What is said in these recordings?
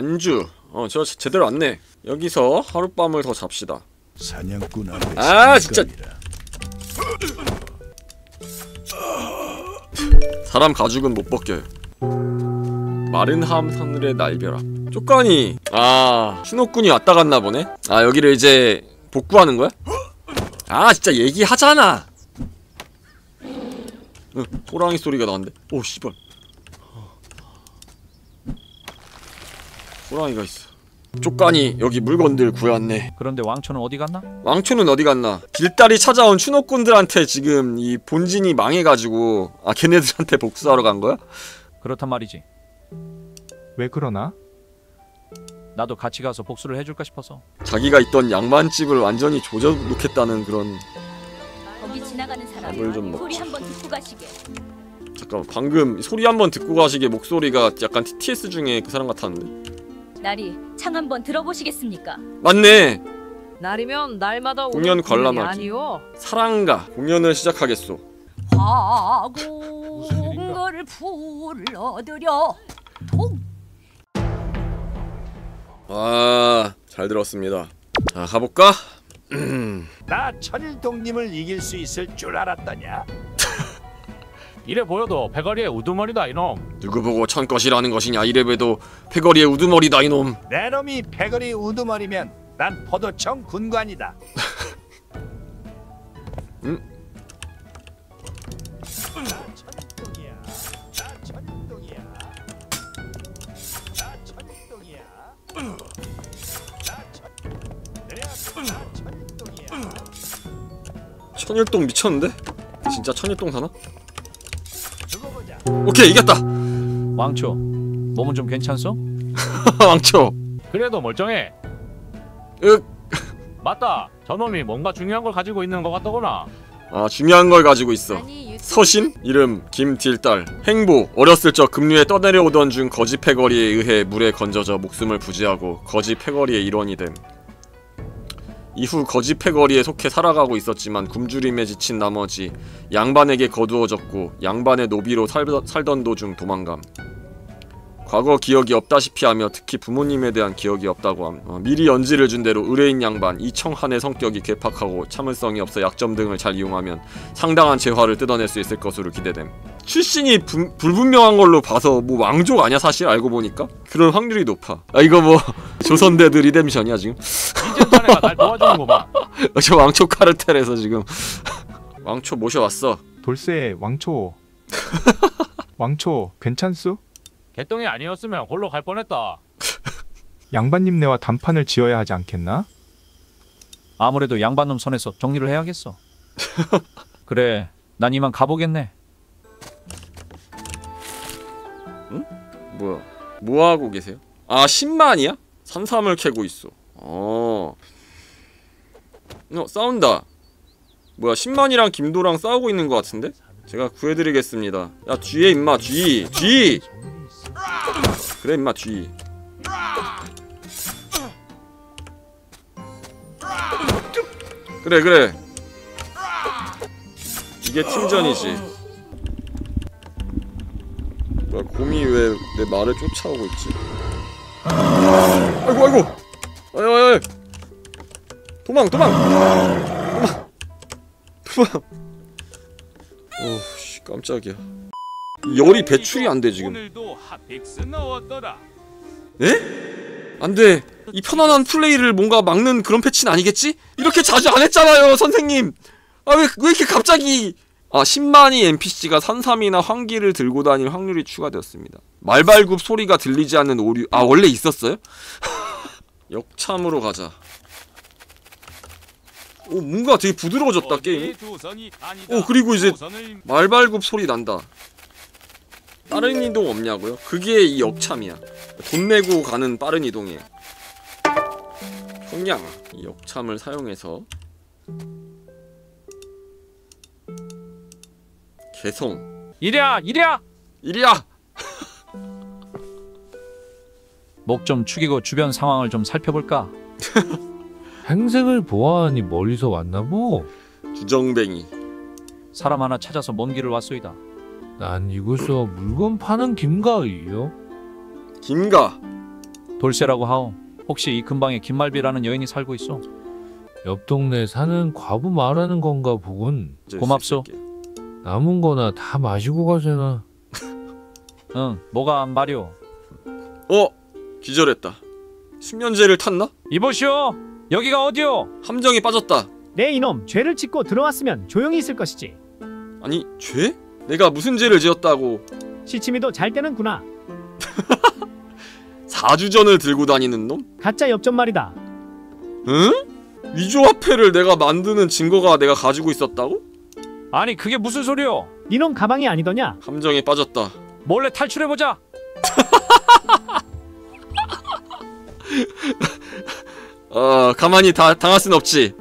안주. 어 저 제대로 왔네 여기서 하룻밤을 더 잡시다. 사냥꾼 앞에 아, 진짜. 사람 가죽은 못 벗겨요 마른 함 하늘의 날벼락. 쪽간이. 아 신호꾼이 왔다 갔나 보네. 아 여기를 이제 복구하는 거야? 아 진짜 얘기하잖아. 응, 호랑이 소리가 나는데. 오 씨발 호랑이가 있어 쪽간이 여기 물건들 구해왔네 그런데 왕초는 어디 갔나? 왕초는 어디 갔나? 길다리 찾아온 추노꾼들한테 지금 이 본진이 망해가지고 아 걔네들한테 복수하러 간 거야? 그렇단 말이지. 왜 그러나? 나도 같이 가서 복수를 해줄까 싶어서. 자기가 있던 양반집을 완전히 조져놓겠다는 그런 거기 지나가는 사람 밥을 좀 소리 먹자. 한번 듣고 가시게. 잠깐만 방금 소리 한번 듣고 가시게 목소리가 약간 TTS 중에 그 사람 같았는데 나리 창 한번 들어보시겠습니까? 맞네 날이면 날마다 오는 공연 공연이 관람하기. 아니요. 사랑가 공연을 시작하겠소 화공을 불러들여 동 아 잘 들었습니다 자 가볼까? 나 천일동님을 이길 수 있을 줄 알았더냐? 이래 보여도 패거리의 우두머리다 이놈 누구 보고 천것이라는 것이냐 이래 봬도 패거리의 우두머리다 이놈 내 놈이 패거리 우두머리면 난 포도청 군관이다. 천일동이야. 천일동 미쳤는데? 진짜 천일동 사나? 오케이 이겼다. 왕초, 몸은 좀 괜찮소? 왕초. 그래도 멀쩡해. 윽. 맞다. 저놈이 뭔가 중요한 걸 가지고 있는 것 같더구나. 아 중요한 걸 가지고 있어. 서신 이름 김딜달 행보 어렸을 적 급류에 떠내려오던 중 거지 패거리에 의해 물에 건져져 목숨을 부지하고 거지 패거리의 일원이 됨 이후 거지 패거리에 속해 살아가고 있었지만 굶주림에 지친 나머지 양반에게 거두어졌고 양반의 노비로 살, 살던 도중 도망감 과거 기억이 없다시피 하며 특히 부모님에 대한 기억이 없다고 함 어, 미리 연지를 준 대로 의뢰인 양반 이청한의 성격이 괴팍하고 참을성이 없어 약점 등을 잘 이용하면 상당한 재화를 뜯어낼 수 있을 것으로 기대됨. 출신이 분- 불분명한 걸로 봐서 뭐 왕족 아니야 사실 알고 보니까 그럴 확률이 높아. 아 이거 뭐 조선대 드 리뎀션이야 지금? 자네가 날 도와주는구만 저 왕초 카르텔에서 지금 왕초 모셔왔어. 돌쇠 왕초. 왕초 괜찮소? 개똥이 아니었으면 홀로 갈 뻔했다 양반님네와 단판을 지어야 하지 않겠나? 아무래도 양반놈 손에서 정리를 해야겠어. 그래, 난 이만 가보겠네. 뭐야? 뭐 하고 계세요? 아 10만이야? 산삼을 캐고 있어. 어. 어 싸운다. 뭐야 10만이랑 김도랑 싸우고 있는 것 같은데? 제가 구해드리겠습니다. 야 뒤에 임마 뒤 뒤. 그래 임마 뒤. 그래 그래. 이게 팀전이지. 뭐야 곰이 왜 내 말을 쫓아오고 있지? 아이고 아이고 아이 아이 아이 도망 도망! 도망! 도망! 오씨 깜짝이야. 열이 배출이 안 돼 지금. 에? 안돼. 이 편안한 플레이를 뭔가 막는 그런 패치는 아니겠지? 이렇게 자주 안 했잖아요 선생님! 아왜왜 이렇게 갑자기! 아 10만이 NPC가 산삼이나 황기를 들고 다닐 확률이 추가되었습니다. 말발굽 소리가 들리지 않는 오류 아 원래 있었어요? 역참으로 가자 오 뭔가 되게 부드러워졌다 게임이 오, 그리고 이제 말발굽 소리 난다. 빠른 이동 없냐고요? 그게 이 역참이야. 돈 내고 가는 빠른 이동이에요 성냥 이 역참을 사용해서 개성. 이랴 이랴 이리야! 목 좀 축이고 주변 상황을 좀 살펴볼까? 행색을 보아하니 멀리서 왔나보. 주정뱅이 사람 하나 찾아서 먼 길을 왔소이다. 난 이곳서 물건 파는 김가의요. 김가 돌쇠라고 하오. 혹시 이 근방에 김말비라는 여인이 살고 있어? 옆 동네 사는 과부 말하는 건가 보군. 고맙소. 남은 거나 다 마시고 가세나. 응, 뭐가 안 말이오. 어 기절했다. 수면제를 탔나? 이보시오. 여기가 어디오? 함정에 빠졌다. 네 이놈 죄를 짓고 들어왔으면 조용히 있을 것이지 아니 죄? 내가 무슨 죄를 지었다고 시치미도 잘 때는구나 4주전을 들고 다니는 놈? 가짜 엽전 말이다 응? 위조화폐를 내가 만드는 증거가 내가 가지고 있었다고? 아니 그게 무슨 소리오? 니놈 가방이 아니더냐 함정에 빠졌다. 몰래 탈출해 보자. 어 가만히 다 당할 순 없지.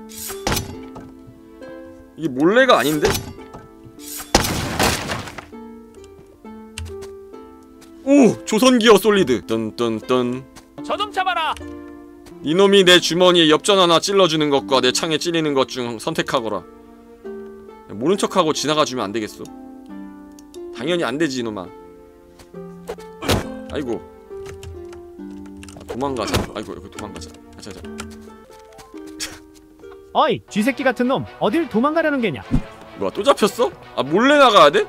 이게 몰래가 아닌데? 오 조선기어 솔리드. 뜬뜬뜬. 저놈 잡아라. 이놈이 내 주머니에 엽전 하나 찔러주는 것과 내 창에 찔리는 것 중 선택하거라. 모른 척하고 지나가주면 안 되겠어? 당연히 안 되지 이놈아. 아이고. 아, 도망가자. 아이고 도망가자. 가자 가자. 어이 쥐새끼 같은 놈 어딜 도망가려는 게냐 뭐야 또 잡혔어? 아 몰래 나가야 돼?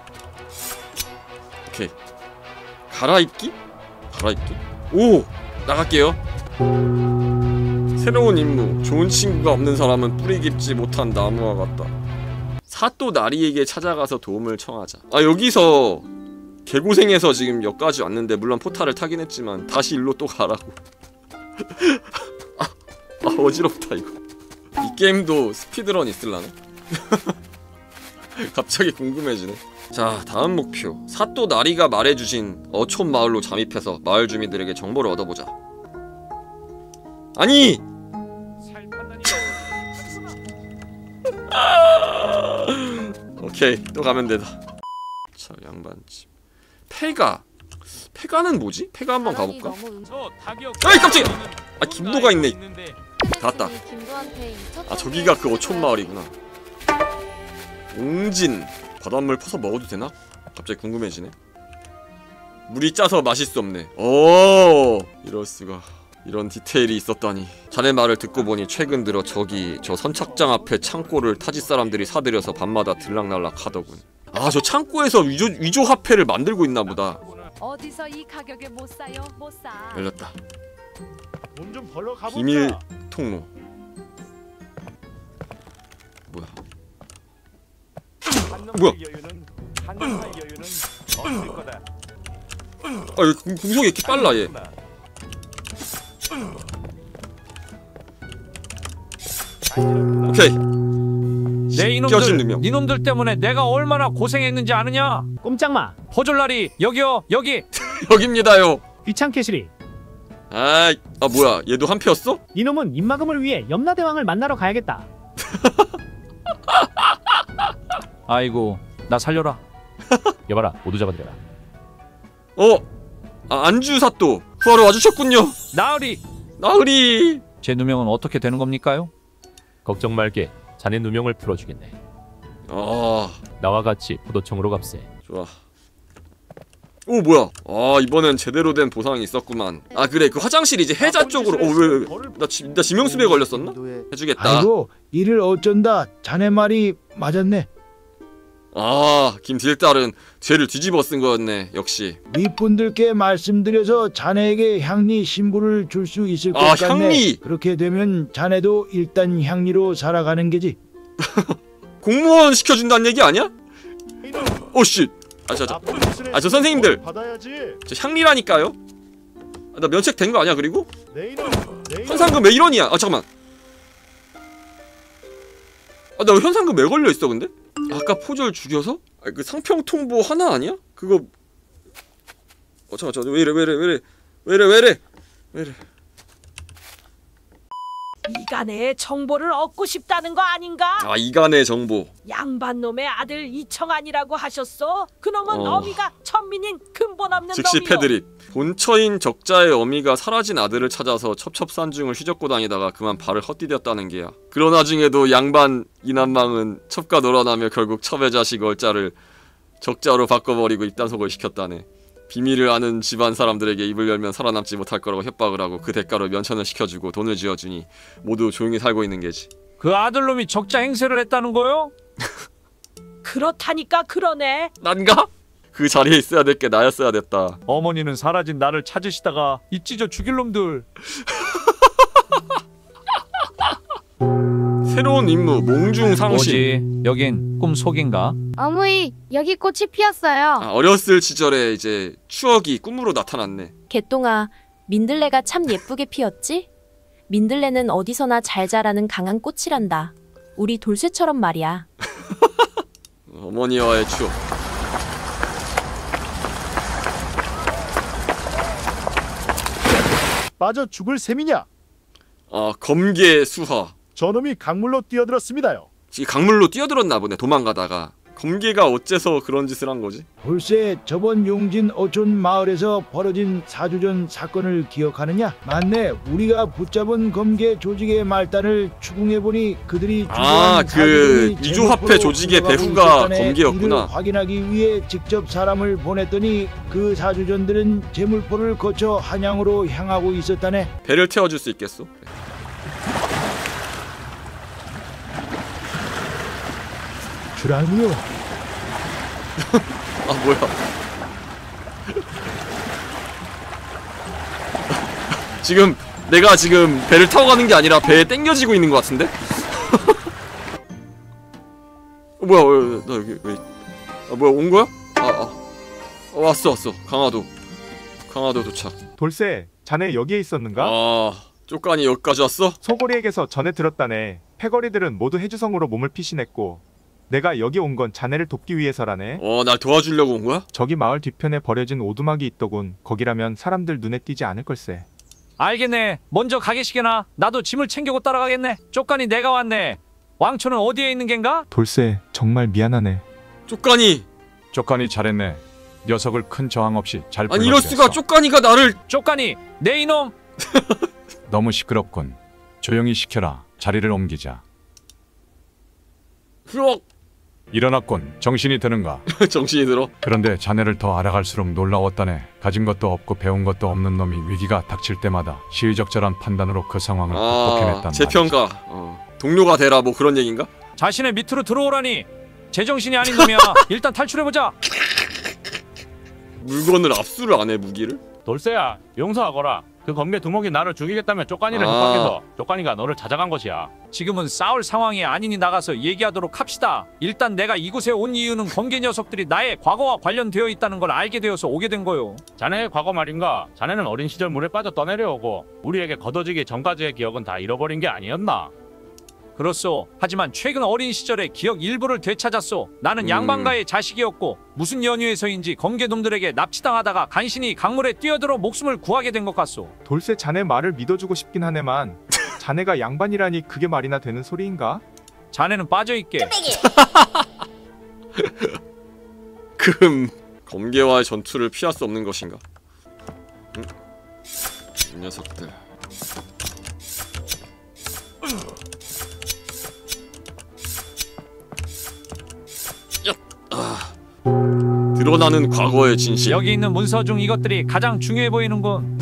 오케이. 갈아입기? 갈아입기? 오 나갈게요. 새로운 임무. 좋은 친구가 없는 사람은 뿌리 깊지 못한 나무와 같다. 사또 나리에게 찾아가서 도움을 청하자. 아 여기서 개고생해서 지금 여기까지 왔는데 물론 포탈을 타긴 했지만 다시 일로 또 가라고. 아, 아 어지럽다 이거. 이 게임도 스피드런 있을라나? 갑자기 궁금해지네. 자 다음 목표. 사또 나리가 말해주신 어촌 마을로 잠입해서 마을 주민들에게 정보를 얻어보자. 아니 오케이 또 가면 되다 자 양반집 폐가 폐가는 뭐지? 폐가 한번 가볼까? 아이 깜짝이야 아 김도가 있네 다 왔다. 아 저기가 그 어촌 마을이구나. 옹진. 바닷물 퍼서 먹어도 되나? 갑자기 궁금해지네. 물이 짜서 마실 수 없네. 오! 이럴수가. 이런 디테일이 있었다니. 자네 말을 듣고 보니 최근 들어 저기 저 선착장 앞에 창고를 타지 사람들이 사들여서 밤마다 들락날락 하더군. 아 저 창고에서 위조, 위조 화폐를 만들고 있나 보다. 어디서 이 가격에 못 사요? 못 사. 열렸다. 비밀 통로. 뭐야? 뭐야? 아 궁- 궁속이 이렇게 빨라 얘? 오케이. 내 이놈들, 이놈들 때문에 내가 얼마나 고생했는지 아느냐? 꼼짝마. 허졸라리 여기요 여기. 여깁니다요. 귀찮게 시리 아, 아 뭐야 얘도 한패였어? 니놈은 입막음을 위해 염라대왕을 만나러 가야겠다 아이고 나 살려라. 여봐라 모두 잡아들여라. 어? 아, 안주 사또 구하러 와주셨군요 나으리 나으리 제 누명은 어떻게 되는 겁니까요? 걱정 말게. 자네 누명을 풀어주겠네. 아 나와 같이 포도청으로 갑세. 좋아 오 뭐야? 아 이번엔 제대로 된 보상이 있었구만. 아 그래. 그 화장실 이제 해자 쪽으로. 어왜나 나 지명수배에 걸렸었나? 해주겠다. 아이고 이를 어쩐다. 자네 말이 맞았네. 아 김딜달은 죄를 뒤집어 쓴 거였네 역시. 윗분들께 말씀드려서 자네에게 향리 신부를 줄 수 있을 것 아, 같네. 향리! 그렇게 되면 자네도 일단 향리로 살아가는 게지. 공무원 시켜준다는 얘기 아니야? 오씨 아저저 아, 저 선생님들! 받아야지. 저 향리라니까요 아, 나 면책 된 거 아니야 그리고? 현상금 왜 1원이야 아 잠깐만 아나 현상금 왜 걸려 있어 근데? 아까 포졸 죽여서? 아, 그 상평 통보 하나 아니야? 그거 어 잠깐 잠깐 왜 이래 왜 이래 왜 이래 왜 이래 왜 이래 왜 이래 이간의 정보를 얻고 싶다는 거 아닌가? 아 이간의 정보 양반 놈의 아들 이청안이라고 하셨어? 그놈은 어. 어. 미가 천민인 근본 없는 즉시 놈이요. 패드립 본처인 적자의 어미가 사라진 아들을 찾아서 첩첩산중을 휘젓고 다니다가 그만 발을 헛디뎠다는 게야 그러나 중에도 양반 이남망은 첩과 놀아나며 결국 첩의 자식 얼자를 적자로 바꿔버리고 입단속을 시켰다네 비밀을 아는 집안 사람들에게 입을 열면 살아남지 못할 거라고 협박을 하고 그 대가로 면천을 시켜주고 돈을 쥐어주니 모두 조용히 살고 있는 게지. 그 아들놈이 적자 행세를 했다는 거요? 그렇다니까 그러네. 난가? 그 자리에 있어야 될 게 나였어야 됐다. 어머니는 사라진 나를 찾으시다가 이 찢어 죽일 놈들. 새로운 임무 몽중상실. 뭐지? 여긴 꿈속인가? 어머니, 여기 꽃이 피었어요. 아, 어렸을 시절에 이제 추억이 꿈으로 나타났네. 개똥아, 민들레가 참 예쁘게 피었지? 민들레는 어디서나 잘 자라는 강한 꽃이란다. 우리 돌쇠처럼 말이야. 어머니와의 추억. 빠져 죽을 셈이냐? 아 검계 수화. 저놈이 강물로 뛰어들었습니다요. 이 강물로 뛰어들었나 보네 도망가다가. 검계가 어째서 그런 짓을 한 거지? 돌쇠 저번 용진 어촌 마을에서 벌어진 사주전 사건을 기억하느냐? 맞네. 우리가 붙잡은 검계 조직의 말단을 추궁해보니 그들이 아, 그 이조합회 제목으로 조직의 배후가. 검계였구나. 확인하기 위해 직접 사람을 보냈더니 그 사주전들은 제물포를 거쳐 한양으로 향하고 있었다네. 배를 태워줄 수 있겠소? 주라무요. 아 뭐야? 지금 내가 지금 배를 타고 가는 게 아니라 배에 땡겨지고 있는 것 같은데? 어, 뭐야? 왜, 나 여기 왜? 아 뭐야 온 거야? 아, 아. 어, 왔어 왔어 강화도 강화도 도착. 돌쇠, 자네 여기에 있었는가? 아 쪽간이 여기까지 왔어? 소고리에게서 전해 들었다네. 패거리들은 모두 해주성으로 몸을 피신했고 내가 여기 온 건 자네를 돕기 위해서라네. 어날 도와주려고 온 거야? 저기 마을 뒤편에 버려진 오두막이 있더군. 거기라면 사람들 눈에 띄지 않을 걸세. 알겠네. 먼저 가게시게나. 나도 짐을 챙기고 따라가겠네. 쪽간이 내가 왔네. 왕초는 어디에 있는 겐가? 돌쇠, 정말 미안하네. 쪽간이 쪽간이 잘했네. 녀석을 큰 저항 없이 잘 아니 이럴 수가 쪽간이가 나를 쪽간이 내 이놈. 너무 시끄럽군. 조용히 시켜라. 자리를 옮기자. 흐억 일어났군. 정신이 드는가? 정신이 들어. 그런데 자네를 더 알아갈수록 놀라웠다네. 가진 것도 없고 배운 것도 없는 놈이 위기가 닥칠 때마다 시의적절한 판단으로 그 상황을 극복해냈단 아 말이지. 재평가. 어. 동료가 되라 뭐 그런 얘긴가? 자신의 밑으로 들어오라니. 제정신이 아닌 놈이야. 일단 탈출해보자. 물건을 압수를 안 해 무기를? 돌쇠야, 용서하거라. 그 검게 두목이 나를 죽이겠다며 쪽간이를 아. 협박해서 쪽간이가 너를 찾아간 것이야. 지금은 싸울 상황이 아니니 나가서 얘기하도록 합시다. 일단 내가 이곳에 온 이유는 검게 녀석들이 나의 과거와 관련되어 있다는 걸 알게 되어서 오게 된 거요. 자네의 과거 말인가? 자네는 어린 시절 물에 빠져 떠내려오고 우리에게 걷어지기 전까지의 기억은 다 잃어버린 게 아니었나? 그렇소. 하지만 최근 어린 시절의 기억 일부를 되찾았소. 나는 음. 양반가의 자식이었고 무슨 연유에서인지 검게놈들에게 납치당하다가 간신히 강물에 뛰어들어 목숨을 구하게 된 것 같소. 돌쇠 자네 말을 믿어주고 싶긴 하네만 자네가 양반이라니 그게 말이나 되는 소리인가? 자네는 빠져있게. 금 검계와의 전투를 피할 수 없는 것인가? 음? 이 녀석들. 드러나는 과거의 진실. 여기 있는 문서 중 이것들이 가장 중요해 보이는군.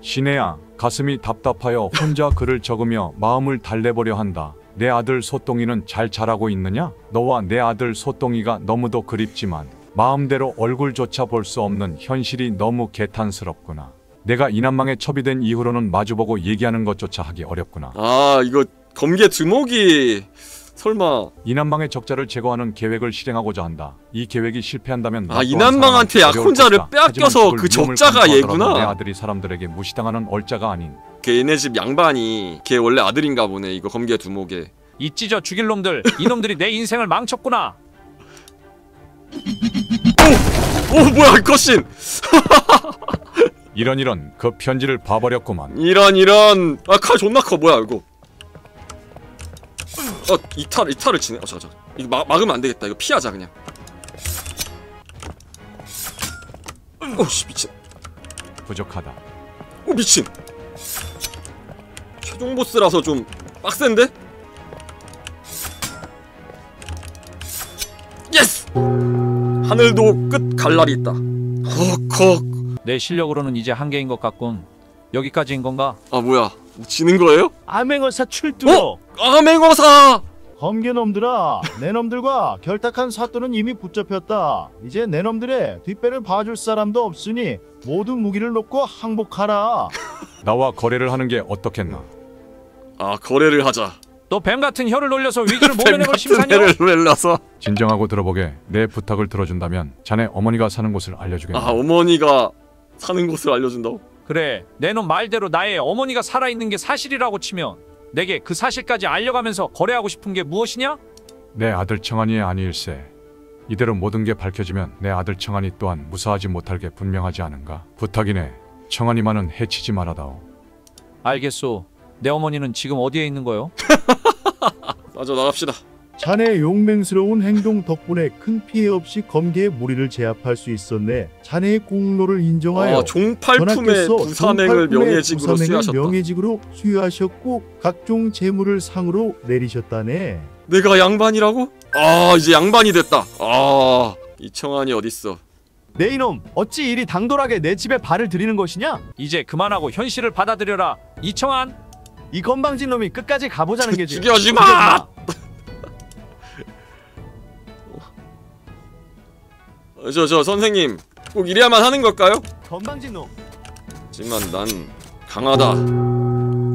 신혜야, 가슴이 답답하여 혼자 글을 적으며 마음을 달래보려 한다. 내 아들 소똥이는 잘 자라고 있느냐? 너와 내 아들 소똥이가 너무도 그립지만 마음대로 얼굴조차 볼 수 없는 현실이 너무 개탄스럽구나. 내가 이난망에 첩이된 이후로는 마주보고 얘기하는 것조차 하기 어렵구나. 아 이거 검계 두목이 설마 이난망의 적자를 제거하는 계획을 실행하고자 한다. 이 계획이 실패한다면 아, 살아남기 약혼자를. 빼앗겨서 그 적자가 얘구나. 내 아들이 사람들에게 무시당하는 얼자가 아닌 걔네 집 양반이 걔 원래 아들인가 보네 이거 검계 두목의. 이 찢어 죽일 놈들. 이놈들이 내 인생을 망쳤구나. 오 뭐야 컷신. 이런 이런 그 편지를 봐버렸구만. 이런 이런 아 칼 존나 커 뭐야 이거 어 이탈 이탈을 치네. 어 잠깐 잠깐 이거 막, 막으면 안 되겠다. 이거 피하자 그냥. 오씨 미친. 부족하다. 오 미친. 최종 보스라서 좀 빡센데? 예스! 하늘도 끝 갈날이 있다. 헉헉. 내 실력으로는 이제 한계인 것 같군. 여기까지인 건가? 아 뭐야. 지는 거예요? 암행어사 출두로 아 맹어사 검개놈들아 내 놈들과 결탁한 사또는 이미 붙잡혔다 이제 내 놈들의 뒷배를 봐줄 사람도 없으니 모든 무기를 놓고 항복하라 나와 거래를 하는 게 어떻겠나? 아 거래를 하자 너 뱀 같은 혀를 놀려서 위기를 뱀 모면해볼 심산이야? 애를 웰라서 진정하고 들어보게 내 부탁을 들어준다면 자네 어머니가 사는 곳을 알려주겠네. 아 어머니가 사는 곳을 알려준다고? 그래, 내놈 말대로 나의 어머니가 살아있는 게 사실이라고 치면 내게 그 사실까지 알려가면서 거래하고 싶은 게 무엇이냐? 내 아들 청한이의 아니일세. 이대로 모든 게 밝혀지면 내 아들 청한이 또한 무사하지 못할 게 분명하지 않은가? 부탁이네. 청한이만은 해치지 말아다오. 알겠소. 내 어머니는 지금 어디에 있는 거요? 맞아 나갑시다 자네의 용맹스러운 행동 덕분에 큰 피해 없이 검계의 무리를 제압할 수 있었네 자네의 공로를 인정하여 아 종팔품의 전하께서 부산행을 명예직으로 부산행을 수여하셨다 명예직으로 수여하셨고 각종 재물을 상으로 내리셨다네 내가 양반이라고? 아 이제 양반이 됐다 아 이청한이 어딨어 내 이놈 어찌 이리 당돌하게 내 집에 발을 들이는 것이냐? 이제 그만하고 현실을 받아들여라. 이청한, 이 건방진 놈이 끝까지 가보자는 게지. 죽여지 마! 저 저 선생님 꼭 이래야만 하는 걸까요? 건방진 놈. 하지만 난 강하다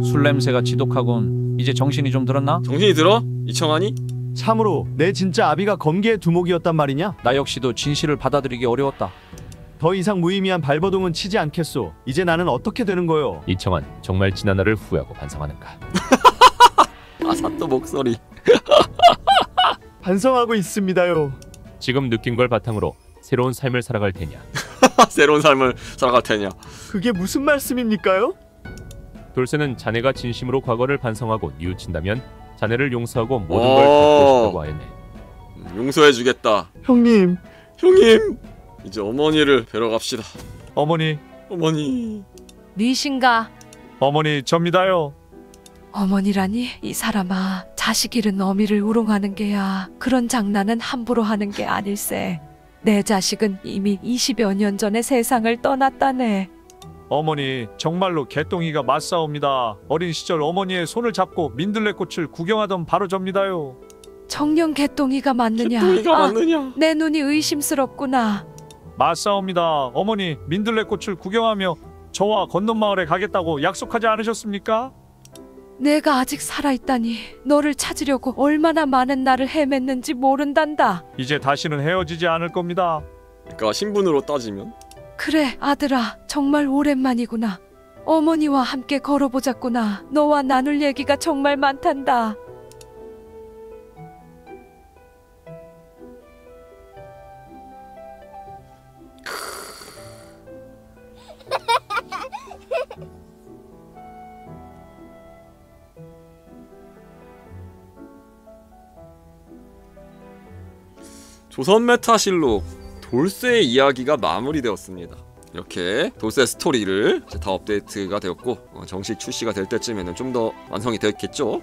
술 냄새가 지독하군. 이제 정신이 좀 들었나? 정신이 들어? 이청한이? 참으로 내 진짜 아비가 검계의 두목이었단 말이냐? 나 역시도 진실을 받아들이기 어려웠다. 더 이상 무의미한 발버둥은 치지 않겠소. 이제 나는 어떻게 되는 거요? 이청한 정말 지난 날을 후회하고 반성하는가? 아 사또 목소리 반성하고 있습니다요. 지금 느낀 걸 바탕으로 새로운 삶을 살아갈 테냐? 새로운 삶을 살아갈 테냐 그게 무슨 말씀입니까요? 돌쇠는 자네가 진심으로 과거를 반성하고 뉘우친다면 자네를 용서하고 모든 오. 걸 덮고 싶다고 하였네. 음, 용서해주겠다 형님. 형님 이제 어머니를 뵈러 갑시다 어머니, 어머니 니신가? 어머니 접니다요. 어머니라니 이 사람아 자식 잃은 어미를 우롱하는 게야 그런 장난은 함부로 하는 게 아닐세 내 자식은 이미 20여 년 전에 세상을 떠났다네 어머니, 정말로 개똥이가 맞사옵니다. 어린 시절 어머니의 손을 잡고 민들레꽃을 구경하던 바로 접니다요. 청년 개똥이가 맞느냐 개똥이가 아, 맞느냐 내 눈이 의심스럽구나 맞사옵니다. 어머니, 민들레꽃을 구경하며 저와 건넌 마을에 가겠다고 약속하지 않으셨습니까? 내가 아직 살아있다니 너를 찾으려고 얼마나 많은 날을 헤맸는지 모른단다. 이제 다시는 헤어지지 않을 겁니다. 그러니까 신분으로 따지면? 그래 아들아 정말 오랜만이구나. 어머니와 함께 걸어보자꾸나. 너와 나눌 얘기가 정말 많단다 조선 메타실록 돌쇠의 이야기가 마무리되었습니다. 이렇게 돌쇠 스토리를 다 업데이트가 되었고 어, 정식 출시가 될 때쯤에는 좀 더 완성이 되었겠죠.